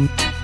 you